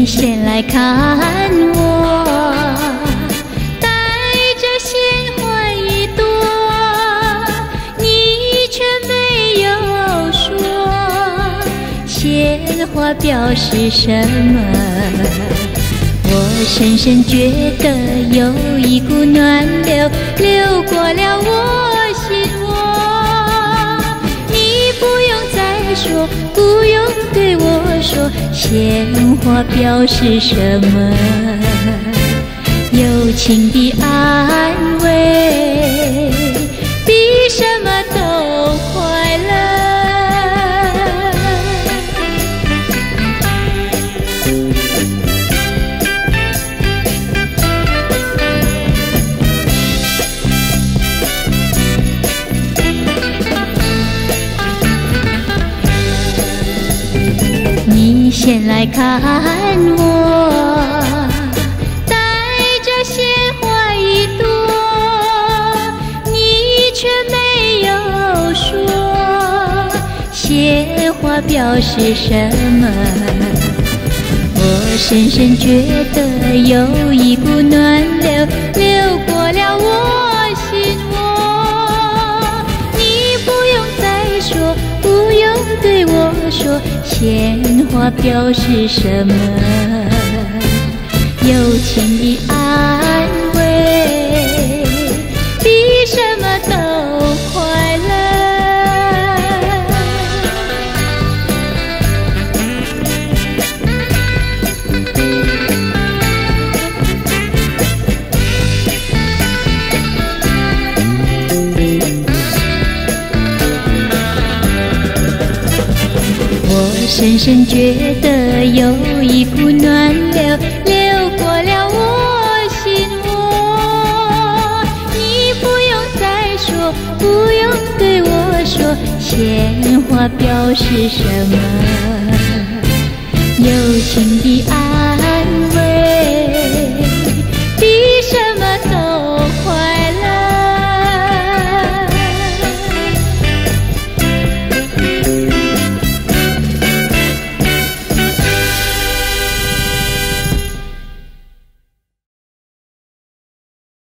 你先来看我，带着鲜花一朵，你却没有说，鲜花表示什么？我深深觉得有一股暖流流过了我说，不用对我说，鲜花表示什么？友情的安慰你先来看我，带着鲜花一朵，你却没有说，鲜花表示什么？我深深觉得有一股暖流流不用对我说，鲜花表示什么？友情的深深觉得有一股暖流流过了我心窝，你不用再说，不用对我说，鲜花表示什么？友情的爱